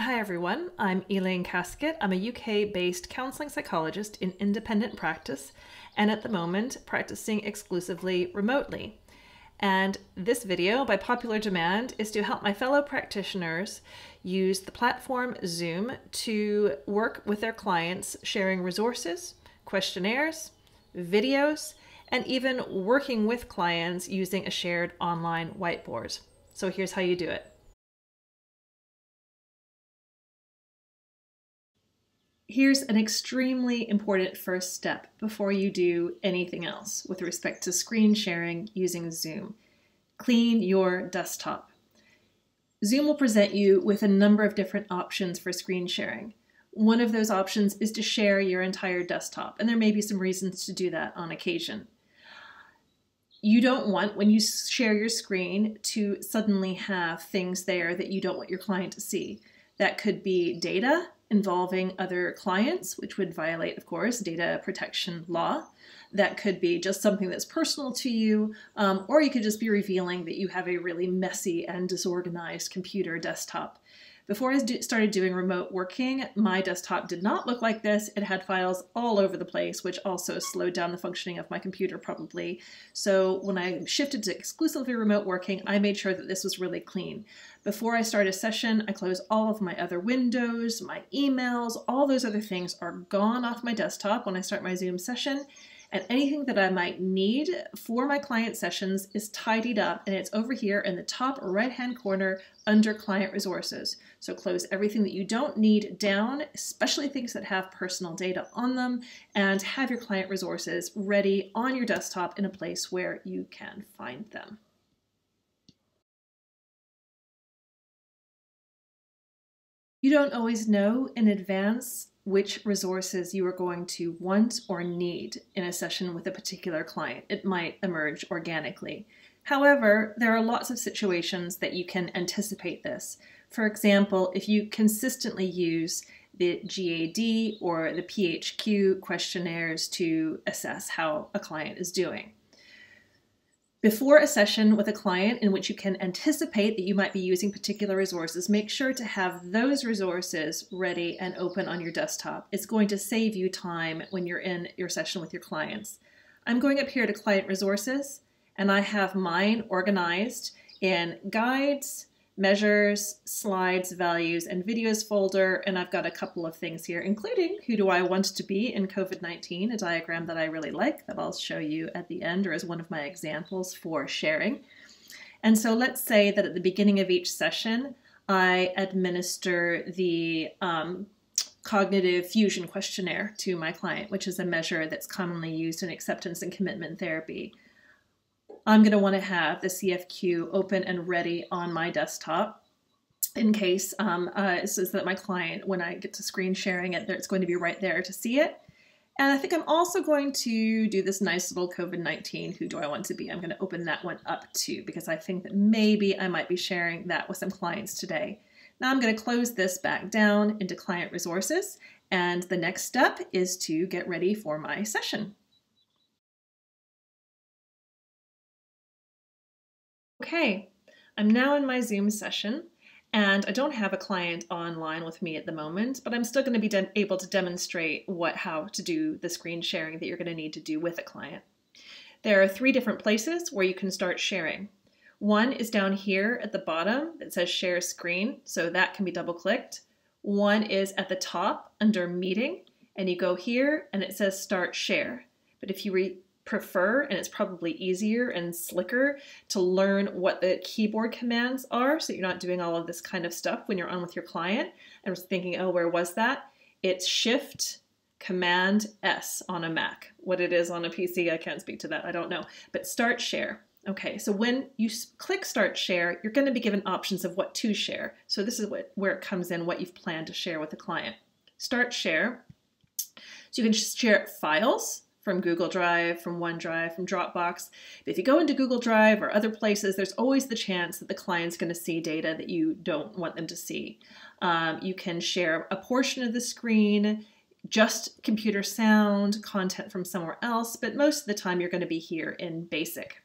Hi everyone, I'm Elaine Kasket. I'm a UK based counselling psychologist in independent practice and at the moment practicing exclusively remotely. And this video, by popular demand, is to help my fellow practitioners use the platform Zoom to work with their clients, sharing resources, questionnaires, videos, and even working with clients using a shared online whiteboard. So here's how you do it. Here's an extremely important first step before you do anything else with respect to screen sharing using Zoom. Clean your desktop. Zoom will present you with a number of different options for screen sharing. One of those options is to share your entire desktop, and there may be some reasons to do that on occasion. You don't want, when you share your screen, to suddenly have things there that you don't want your client to see. That could be data involving other clients, which would violate, of course, data protection law. That could be just something that's personal to you, um, or you could just be revealing that you have a really messy and disorganized computer desktop. Before I started doing remote working, my desktop did not look like this. It had files all over the place, which also slowed down the functioning of my computer probably. So when I shifted to exclusively remote working, I made sure that this was really clean. Before I start a session, I close all of my other windows, my emails, all those other things are gone off my desktop when I start my Zoom session and anything that I might need for my client sessions is tidied up and it's over here in the top right hand corner under client resources. So close everything that you don't need down, especially things that have personal data on them, and have your client resources ready on your desktop in a place where you can find them. You don't always know in advance which resources you are going to want or need in a session with a particular client. It might emerge organically. However, there are lots of situations that you can anticipate this. For example, if you consistently use the GAD or the PHQ questionnaires to assess how a client is doing. Before a session with a client in which you can anticipate that you might be using particular resources, make sure to have those resources ready and open on your desktop. It's going to save you time when you're in your session with your clients. I'm going up here to Client Resources, and I have mine organized in Guides, measures, slides, values, and videos folder. And I've got a couple of things here, including who do I want to be in COVID-19, a diagram that I really like that I'll show you at the end or as one of my examples for sharing. And so let's say that at the beginning of each session, I administer the um, cognitive fusion questionnaire to my client, which is a measure that's commonly used in acceptance and commitment therapy. I'm going to want to have the CFQ open and ready on my desktop in case um, uh, so that my client, when I get to screen sharing it, it's going to be right there to see it. And I think I'm also going to do this nice little COVID-19, who do I want to be? I'm going to open that one up too, because I think that maybe I might be sharing that with some clients today. Now I'm going to close this back down into client resources. And the next step is to get ready for my session. Okay, I'm now in my Zoom session and I don't have a client online with me at the moment, but I'm still going to be able to demonstrate what how to do the screen sharing that you're going to need to do with a client. There are three different places where you can start sharing. One is down here at the bottom that says share screen, so that can be double clicked. One is at the top under meeting, and you go here and it says start share. But if you prefer, and it's probably easier and slicker to learn what the keyboard commands are so you're not doing all of this kind of stuff when you're on with your client and was thinking, oh, where was that? It's Shift Command S on a Mac. What it is on a PC, I can't speak to that, I don't know. But start share. Okay, so when you click Start Share, you're going to be given options of what to share. So this is what, where it comes in, what you've planned to share with the client. Start Share. So you can just share files, from Google Drive, from OneDrive, from Dropbox. But if you go into Google Drive or other places, there's always the chance that the client's going to see data that you don't want them to see. Um, you can share a portion of the screen, just computer sound, content from somewhere else, but most of the time you're going to be here in BASIC.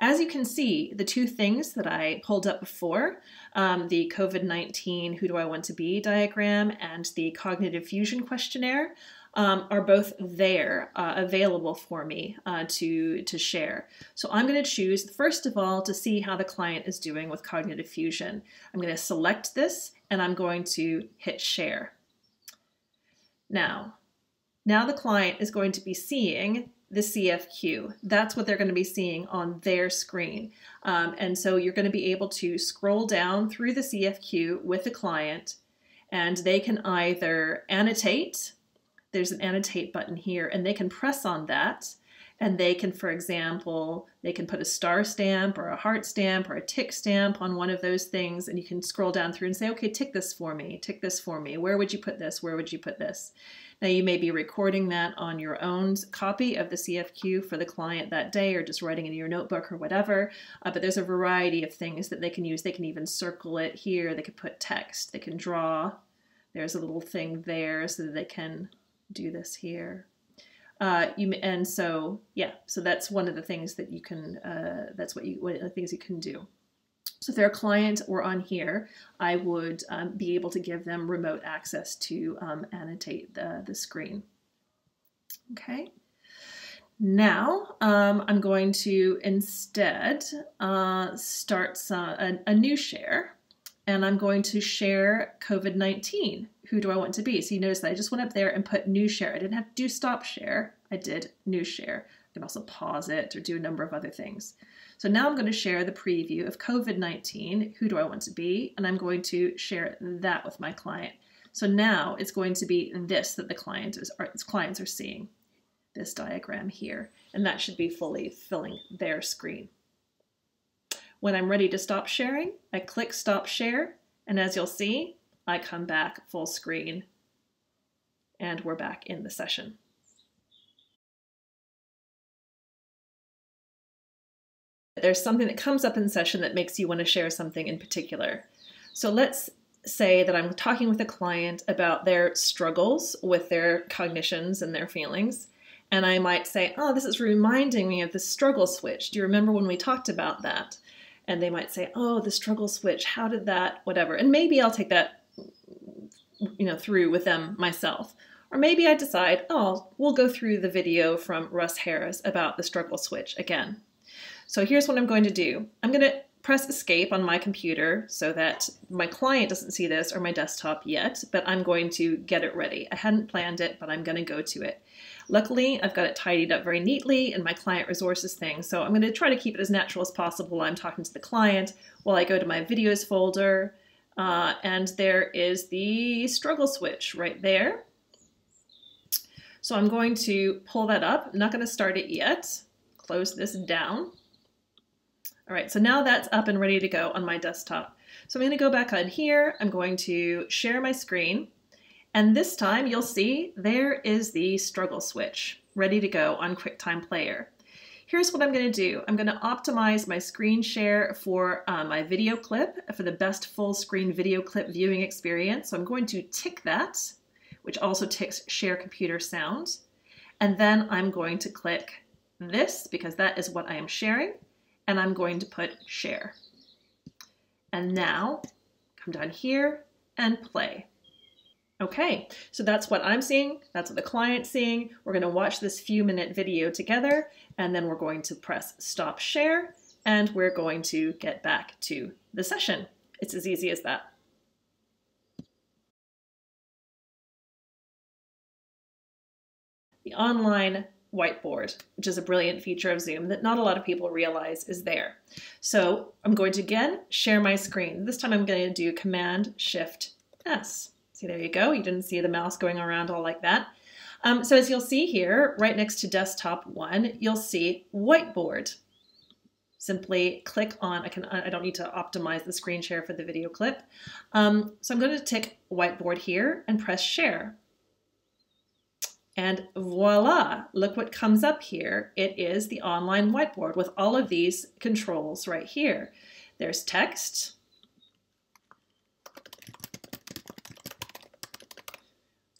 As you can see, the two things that I pulled up before, um, the COVID-19 Who Do I Want to Be diagram and the Cognitive Fusion questionnaire, um, are both there uh, available for me uh, to, to share. So I'm going to choose, first of all, to see how the client is doing with Cognitive Fusion. I'm going to select this and I'm going to hit share. Now, now the client is going to be seeing the CFQ. That's what they're going to be seeing on their screen. Um, and so you're going to be able to scroll down through the CFQ with the client and they can either annotate there's an annotate button here and they can press on that and they can, for example, they can put a star stamp or a heart stamp or a tick stamp on one of those things and you can scroll down through and say, okay, tick this for me, tick this for me. Where would you put this? Where would you put this? Now you may be recording that on your own copy of the CFQ for the client that day or just writing in your notebook or whatever, uh, but there's a variety of things that they can use. They can even circle it here. They could put text. They can draw. There's a little thing there so that they can do this here. Uh, you and so yeah, so that's one of the things that you can. Uh, that's what you one of the things you can do. So if they're a client or on here, I would um, be able to give them remote access to um, annotate the, the screen. Okay. Now um, I'm going to instead uh, start some, a, a new share and I'm going to share COVID-19 who do I want to be? So you notice that I just went up there and put new share. I didn't have to do stop share. I did new share. I can also pause it or do a number of other things. So now I'm going to share the preview of COVID-19, who do I want to be? And I'm going to share that with my client. So now it's going to be this that the client is, or clients are seeing, this diagram here. And that should be fully filling their screen. When I'm ready to stop sharing, I click stop share. And as you'll see, I come back full screen and we're back in the session. There's something that comes up in session that makes you want to share something in particular. So let's say that I'm talking with a client about their struggles with their cognitions and their feelings. And I might say, Oh, this is reminding me of the struggle switch. Do you remember when we talked about that? And they might say, Oh, the struggle switch, how did that, whatever. And maybe I'll take that you know, through with them myself. Or maybe I decide, oh, we'll go through the video from Russ Harris about the struggle switch again. So here's what I'm going to do. I'm going to press escape on my computer so that my client doesn't see this or my desktop yet, but I'm going to get it ready. I hadn't planned it, but I'm going to go to it. Luckily, I've got it tidied up very neatly in my client resources thing, so I'm going to try to keep it as natural as possible while I'm talking to the client while I go to my videos folder, uh, and there is the struggle switch right there. So I'm going to pull that up. I'm not going to start it yet. Close this down. All right, so now that's up and ready to go on my desktop. So I'm going to go back on here. I'm going to share my screen. And this time you'll see there is the struggle switch ready to go on QuickTime Player. Here's what I'm going to do. I'm going to optimize my screen share for uh, my video clip for the best full screen video clip viewing experience. So I'm going to tick that, which also ticks share computer sound. And then I'm going to click this because that is what I am sharing. And I'm going to put share. And now come down here and play. Okay, so that's what I'm seeing. That's what the client's seeing. We're going to watch this few minute video together and then we're going to press stop share and we're going to get back to the session. It's as easy as that. The online whiteboard, which is a brilliant feature of Zoom that not a lot of people realize is there. So I'm going to again share my screen. This time I'm going to do Command Shift S. There you go. You didn't see the mouse going around all like that. Um, so as you'll see here, right next to desktop one, you'll see whiteboard. Simply click on, I, can, I don't need to optimize the screen share for the video clip. Um, so I'm going to tick whiteboard here and press share. And voila, look what comes up here. It is the online whiteboard with all of these controls right here. There's text,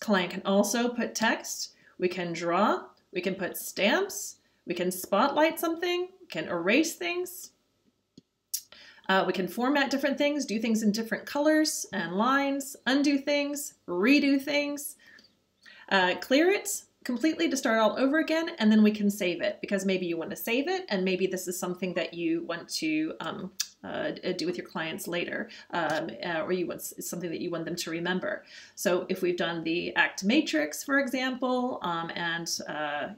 Client can also put text, we can draw, we can put stamps, we can spotlight something, we can erase things. Uh, we can format different things, do things in different colors and lines, undo things, redo things, uh, clear it, completely to start all over again, and then we can save it because maybe you want to save it, and maybe this is something that you want to um, uh, do with your clients later, um, uh, or you want something that you want them to remember. So if we've done the ACT matrix, for example, um, and uh,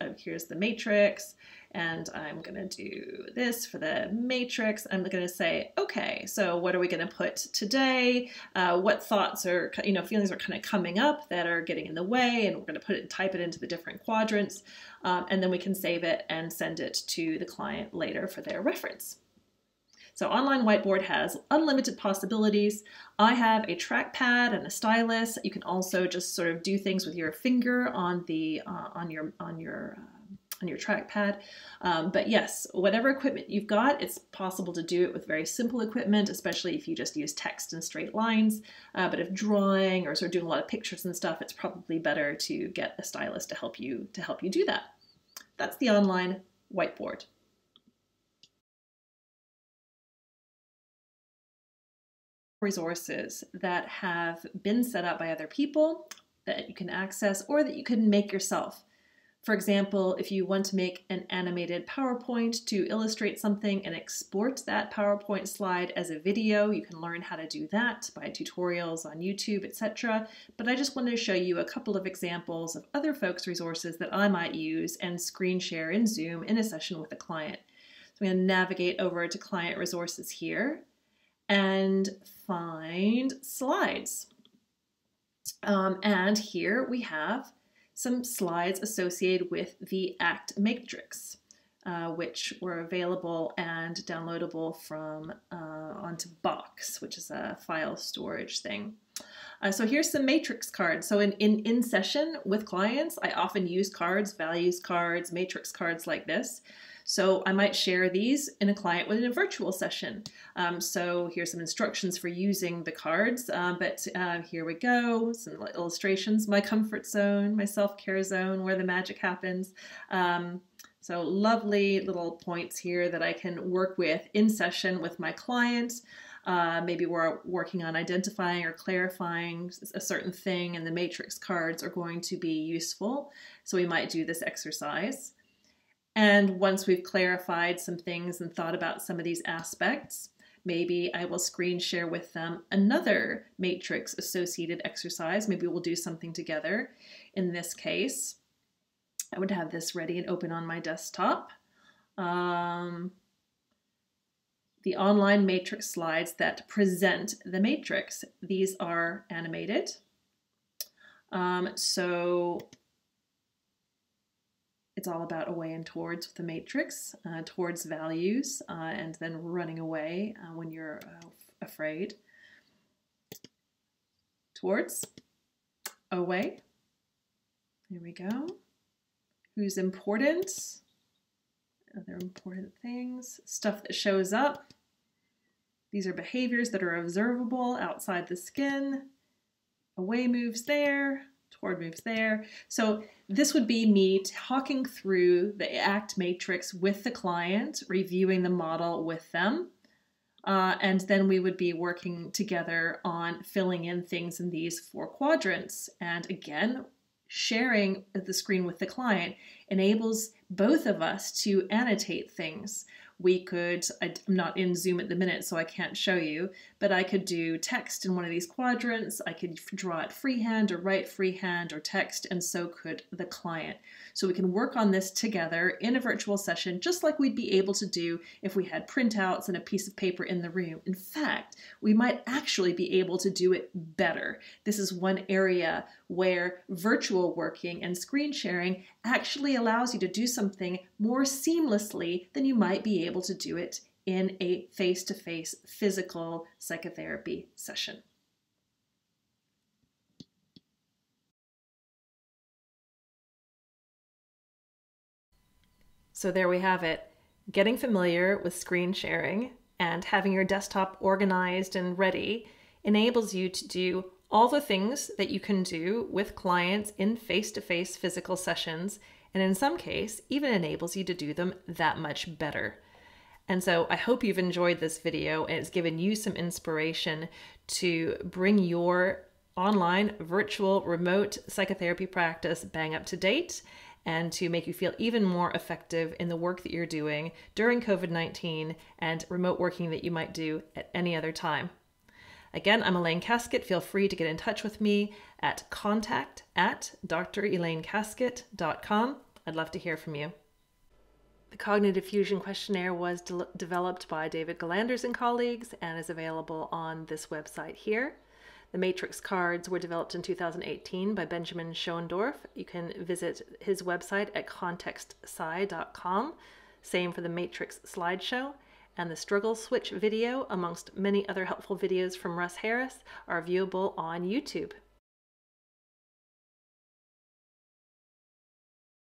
uh here's the matrix, and I'm going to do this for the matrix. I'm going to say, okay, so what are we going to put today? Uh, what thoughts or you know feelings are kind of coming up that are getting in the way, and we're going to put it and type it into the different quadrants, um, and then we can save it and send it to the client later for their reference. So Online Whiteboard has unlimited possibilities. I have a trackpad and a stylus. You can also just sort of do things with your finger on the uh, on your on your uh, on your trackpad. Um, but yes, whatever equipment you've got, it's possible to do it with very simple equipment, especially if you just use text and straight lines. Uh, but if drawing or sort of doing a lot of pictures and stuff, it's probably better to get a stylus to help you to help you do that. That's the online whiteboard. resources that have been set up by other people that you can access or that you can make yourself. For example, if you want to make an animated PowerPoint to illustrate something and export that PowerPoint slide as a video, you can learn how to do that by tutorials on YouTube, etc. But I just wanted to show you a couple of examples of other folks' resources that I might use and screen share in Zoom in a session with a client. So I'm going to navigate over to Client Resources here and find Slides. Um, and here we have some slides associated with the ACT matrix, uh, which were available and downloadable from uh, onto Box, which is a file storage thing. Uh, so here's some matrix cards. So in, in, in session with clients, I often use cards, values cards, matrix cards like this. So I might share these in a client within a virtual session. Um, so here's some instructions for using the cards, uh, but uh, here we go, some illustrations, my comfort zone, my self-care zone, where the magic happens. Um, so lovely little points here that I can work with in session with my clients. Uh, maybe we're working on identifying or clarifying a certain thing and the matrix cards are going to be useful. So we might do this exercise. And once we've clarified some things and thought about some of these aspects, maybe I will screen share with them another matrix associated exercise. Maybe we'll do something together. In this case, I would have this ready and open on my desktop. Um, the online matrix slides that present the matrix. These are animated. Um, so it's all about away and towards with the matrix, uh, towards values, uh, and then running away uh, when you're uh, afraid. Towards, away. Here we go. Who's important? Other important things. Stuff that shows up. These are behaviors that are observable outside the skin. Away moves there toward moves there. So this would be me talking through the ACT matrix with the client, reviewing the model with them. Uh, and then we would be working together on filling in things in these four quadrants. And again, sharing the screen with the client enables both of us to annotate things we could, I'm not in Zoom at the minute, so I can't show you, but I could do text in one of these quadrants. I could draw it freehand or write freehand or text, and so could the client. So we can work on this together in a virtual session, just like we'd be able to do if we had printouts and a piece of paper in the room. In fact, we might actually be able to do it better. This is one area where virtual working and screen sharing actually allows you to do something more seamlessly than you might be able to do it in a face to face physical psychotherapy session. So there we have it. Getting familiar with screen sharing and having your desktop organized and ready enables you to do all the things that you can do with clients in face to face physical sessions and in some case, even enables you to do them that much better. And so I hope you've enjoyed this video and it's given you some inspiration to bring your online, virtual, remote psychotherapy practice bang up to date and to make you feel even more effective in the work that you're doing during COVID 19 and remote working that you might do at any other time. Again, I'm Elaine Kasket. Feel free to get in touch with me at contact at drelainekasket.com. I'd love to hear from you. The Cognitive Fusion Questionnaire was de- developed by David Gillanders and colleagues and is available on this website here. The matrix cards were developed in 2018 by Benjamin Schoendorff. You can visit his website at contextpsy.com. Same for the matrix slideshow. And the struggle switch video, amongst many other helpful videos from Russ Harris, are viewable on YouTube.